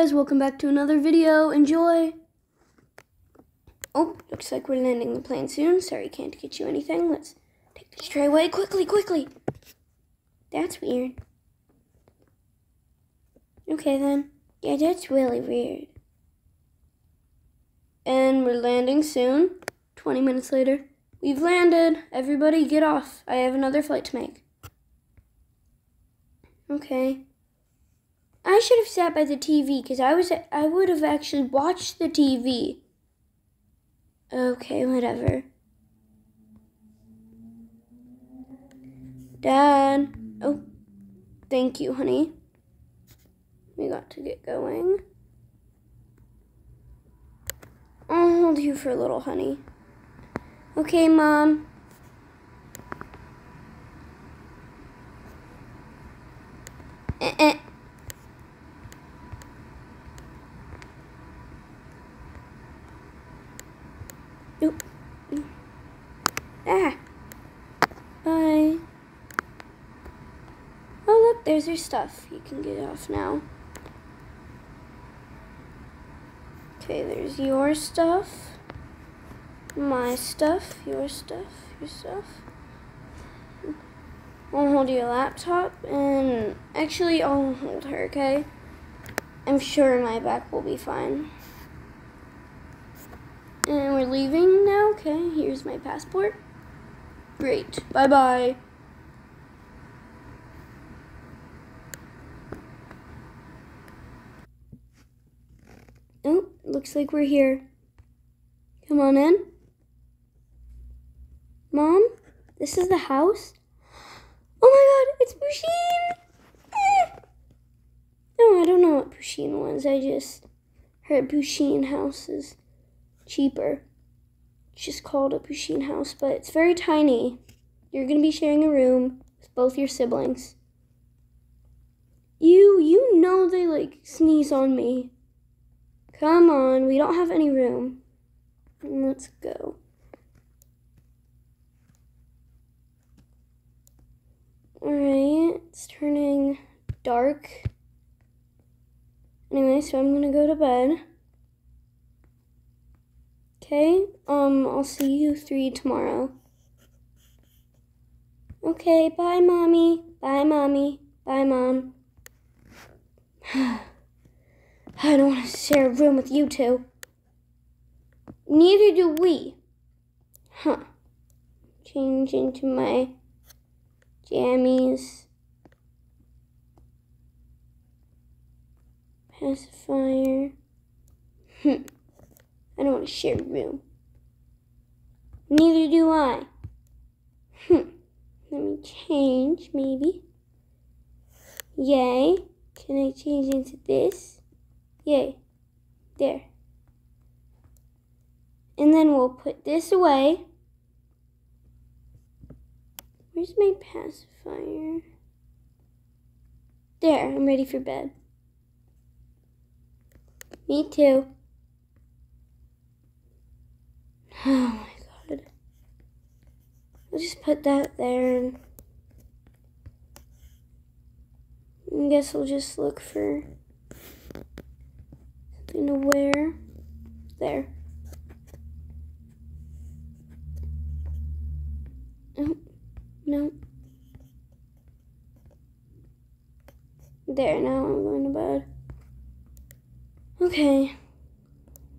guys, welcome back to another video. Enjoy. Oh, looks like we're landing the plane soon. Sorry, can't get you anything. Let's take this tray away quickly, quickly. That's weird. Okay then. Yeah, that's really weird. And we're landing soon. 20 minutes later. We've landed. Everybody get off. I have another flight to make. Okay. I should have sat by the TV because I was I would have actually watched the TV. Okay, whatever. Dad. Oh, thank you, honey. We got to get going. I'll hold you for a little, honey. Okay, Mom. Eh, eh. Oop. Ah. Bye. Oh, look, there's your stuff. You can get off now. Okay, there's your stuff, my stuff, your stuff, your stuff. I'll hold your laptop, and actually, I'll hold her, okay? I'm sure my back will be fine. And we're leaving now, okay? Here's my passport. Great. Bye-bye. Oh, looks like we're here. Come on in. Mom, this is the house? Oh my god, it's Pusheen! Eh. No, I don't know what Pusheen was. I just heard Pusheen house is cheaper. It's just called a Pusheen house, but it's very tiny. You're going to be sharing a room with both your siblings. You, you know they like sneeze on me. Come on, we don't have any room. Let's go. Alright, it's turning dark. Anyway, so I'm gonna go to bed. Okay, um, I'll see you three tomorrow. Okay, bye, Mommy. Bye, Mommy. Bye, Mom. I don't want to share a room with you two. Neither do we. Huh. Change into my jammies. Pacifier. Hmm. I don't want to share a room. Neither do I. Hmm. Let me change, maybe. Yay. Can I change into this? Yay. There. And then we'll put this away. Where's my pacifier? There, I'm ready for bed. Me too. Oh my god. I'll just put that there and I guess we'll just look for to wear. There. Oh, no. There, now I'm going to bed. Okay.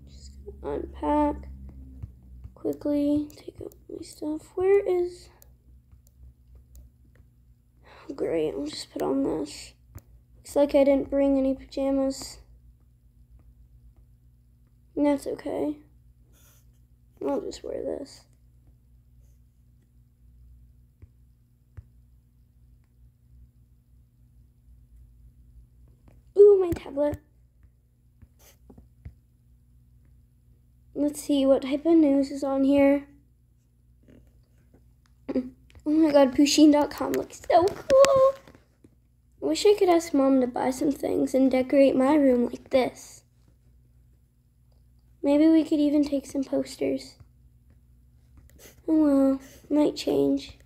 Just gonna unpack quickly, take out my stuff. Where is... Great, I'll just put on this. Looks like I didn't bring any pajamas. That's okay. I'll just wear this. Ooh, my tablet. Let's see what type of news is on here. Oh my god, Pusheen.com looks so cool. I wish I could ask mom to buy some things and decorate my room like this. Maybe we could even take some posters. Oh well, might change.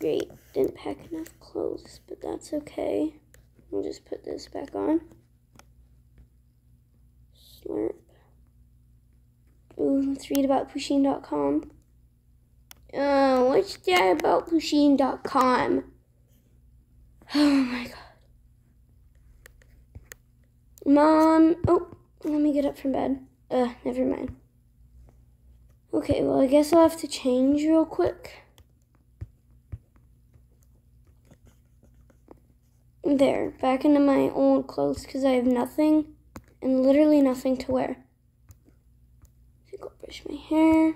Great. didn't pack enough clothes, but that's okay. I'll just put this back on. Slurp. Ooh, let's read about Pusheen.com. Uh, what's that about Pusheen.com? Oh my god. Mom, oh, let me get up from bed. Uh, never mind. Okay, well, I guess I'll have to change real quick. There, back into my old clothes because I have nothing and literally nothing to wear. Go brush my hair.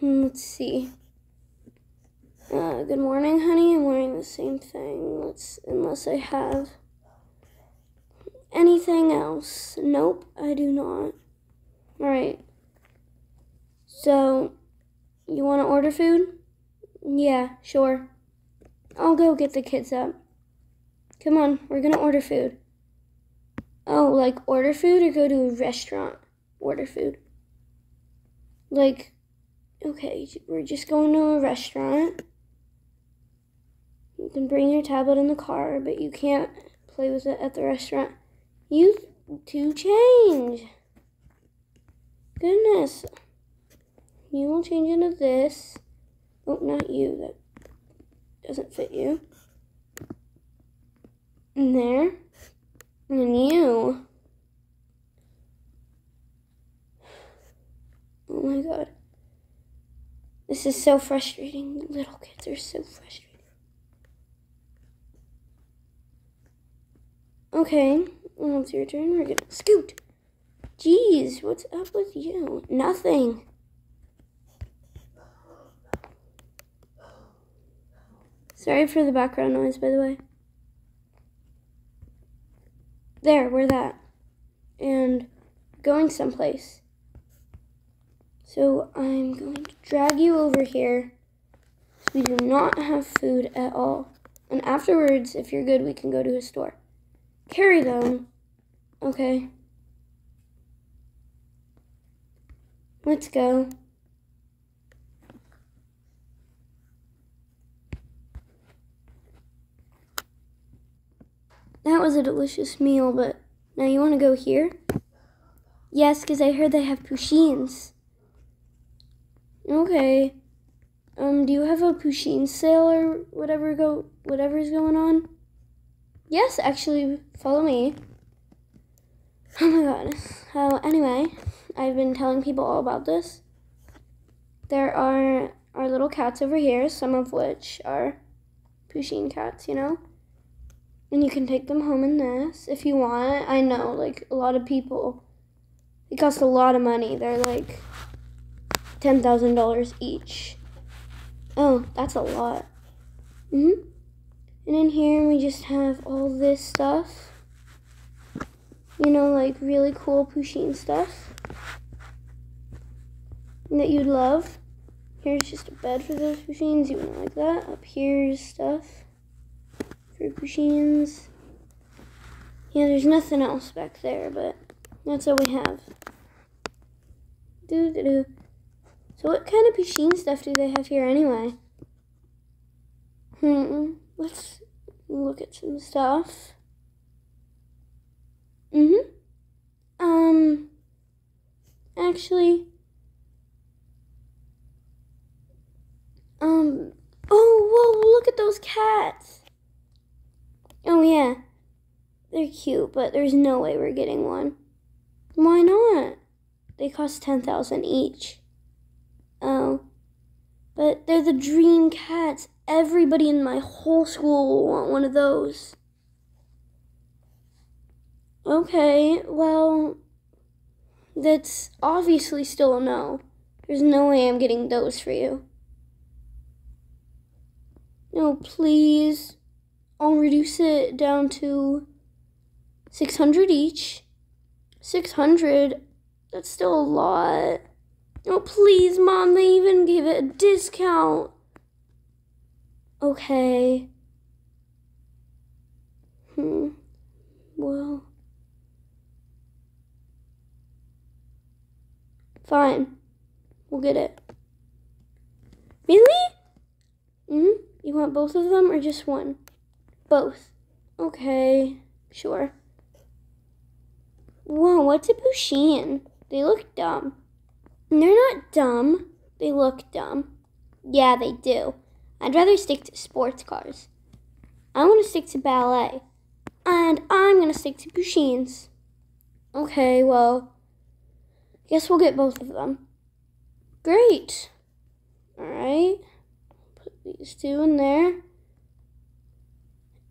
Hmm, let's see. Uh, good morning, honey. I'm wearing the same thing. Let's unless I have anything else. Nope, I do not. All right. So, you want to order food? Yeah, sure. I'll go get the kids up. Come on, we're gonna order food. Oh, like order food or go to a restaurant? Order food. Like, okay, we're just going to a restaurant. You can bring your tablet in the car, but you can't play with it at the restaurant. You to change. Goodness. You will change into this. Oh, not you. That doesn't fit you. And there. And you. Oh my god. This is so frustrating. Little kids are so frustrating. Okay, well, it's your turn. We're gonna scoot. Jeez, what's up with you? Nothing. Sorry for the background noise, by the way. There, we're that. And going someplace. So I'm going to drag you over here. We do not have food at all. And afterwards, if you're good, we can go to a store. Carry them. Okay. Let's go. That was a delicious meal, but now you want to go here? Yes, because I heard they have Pusheens. Okay. Um, do you have a Pusheen sale or whatever go whatever's going on? Yes, actually, follow me. Oh my god. So anyway, I've been telling people all about this. There are our little cats over here, some of which are Pusheen cats, you know? And you can take them home in this if you want. I know, like, a lot of people, it costs a lot of money. They're like $10,000 each. Oh, that's a lot. Mm hmm And in here, we just have all this stuff. You know, like really cool Pusheen stuff that you'd love. Here's just a bed for those Pusheens. You want like that. Up here's stuff for Pusheens. Yeah, there's nothing else back there, but that's all we have. Doo doo doo. So what kind of Pusheen stuff do they have here anyway? Hmm, let's look at some stuff. Mm-hmm. Um, actually, um, oh, whoa, look at those cats. Oh, yeah. They're cute, but there's no way we're getting one. Why not? They cost 10000 each. Oh. But they're the dream cats. Everybody in my whole school will want one of those. Okay, well, that's obviously still a no. There's no way I'm getting those for you. No, please. I'll reduce it down to 600 each. 600? That's still a lot. Oh, please, Mom, they even gave it a discount. Okay. Hmm. Well. Fine. We'll get it. Really? Mm hmm You want both of them or just one? Both. Okay, sure. Whoa, what's a Pusheen? They look dumb. They're not dumb. They look dumb. Yeah, they do. I'd rather stick to sports cars. I want to stick to ballet. And I'm going to stick to Pusheens. Okay, well, guess we'll get both of them. Great. All right. Put these two in there.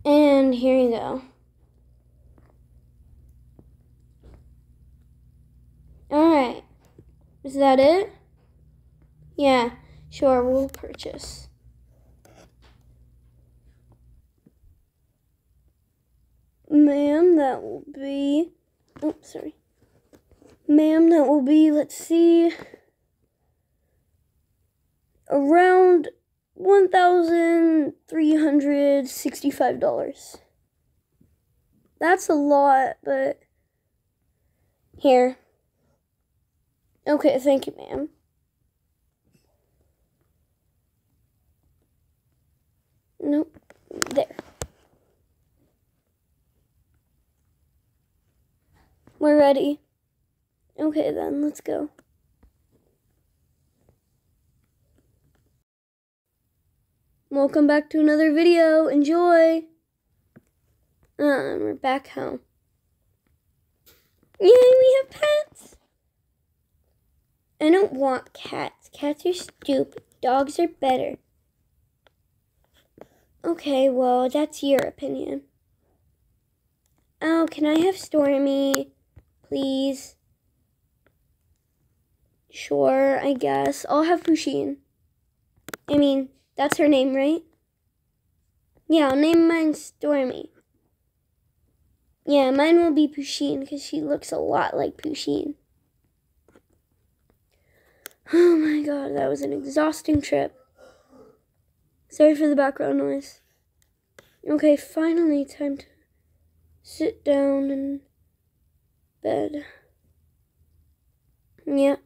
And here you go. All right. Is that it? Yeah, sure, we'll purchase. Ma'am, that will be. Oh, sorry. Ma'am, that will be, let's see, around $1,365. That's a lot, but here. Okay, thank you, ma'am. Nope. There. We're ready. Okay, then, let's go. Welcome back to another video. Enjoy. Um, we're back home. Yay, we have pets. I don't want cats. Cats are stupid. Dogs are better. Okay, well, that's your opinion. Oh, can I have Stormy, please? Sure, I guess. I'll have Pusheen. I mean, that's her name, right? Yeah, I'll name mine Stormy. Yeah, mine will be Pusheen because she looks a lot like Pusheen. Oh my god, that was an exhausting trip. Sorry for the background noise. Okay, finally, time to sit down in bed. Yep.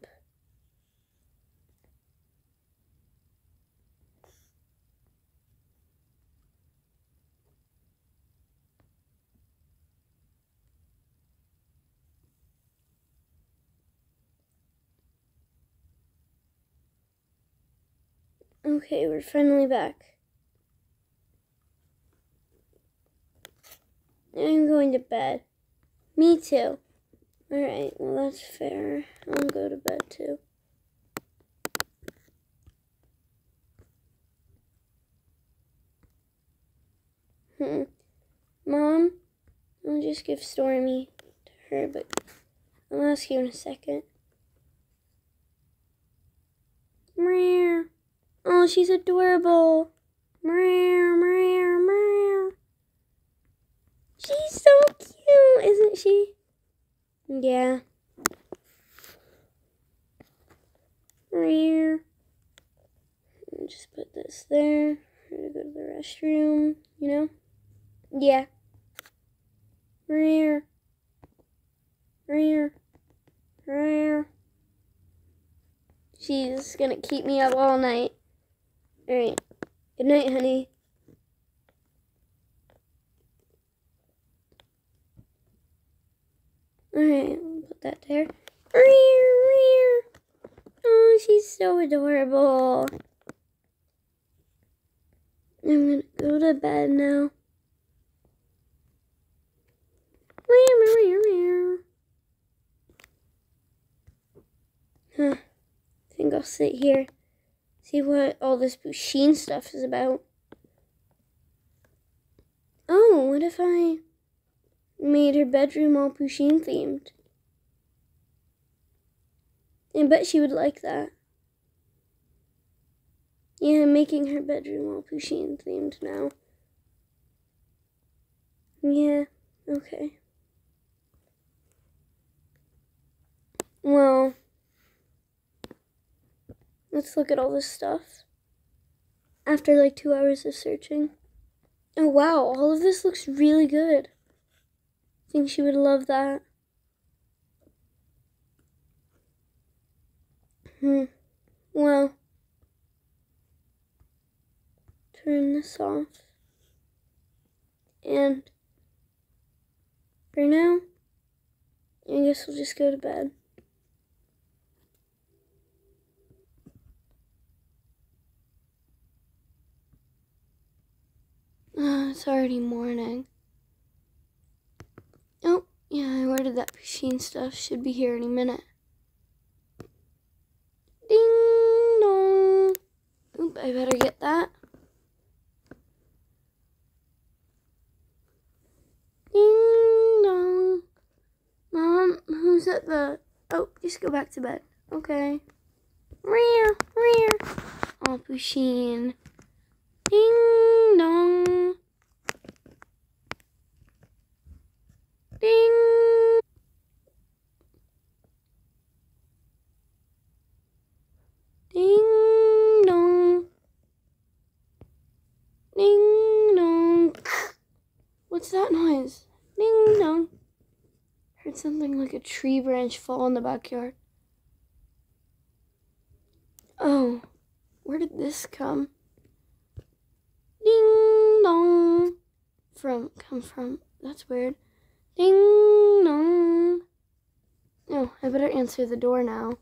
Okay, we're finally back. I'm going to bed. Me too. Alright, well that's fair. I'll go to bed too. Hmm. Mom, I'll just give Stormy to her, but I'll ask you in a second. Meow. Oh, she's adorable. Meow, meow. She's so cute, isn't she? Yeah. Meow. Just put this there. Go to the restroom, you know? Yeah. Meow. Meow. Meow. She's gonna keep me up all night. Alright. Good night, honey. Alright, put that there. Oh, she's so adorable. I'm gonna go to bed now. Huh. I think I'll sit here. See what all this Pusheen stuff is about. Oh, what if I made her bedroom all Pusheen themed? I bet she would like that. Yeah, I'm making her bedroom all Pusheen themed now. Yeah, okay. Well, Let's look at all this stuff. After like two hours of searching. Oh wow, all of this looks really good. Think she would love that. Hmm. Well. turn this off. And for now, I guess we'll just go to bed. Uh, it's already morning. Oh, yeah, I ordered that Pusheen stuff. Should be here any minute. Ding dong. Oop, I better get that. Ding dong. Mom, who's at the... Oh, just go back to bed. Okay. Rear, rear. Oh, Pusheen. Ding dong. Ding. Ding dong. Ding dong. What's that noise? Ding dong. Heard something like a tree branch fall in the backyard. Oh, where did this come? Ding dong. From, come from. That's weird. Ding dong. Oh, I better answer the door now.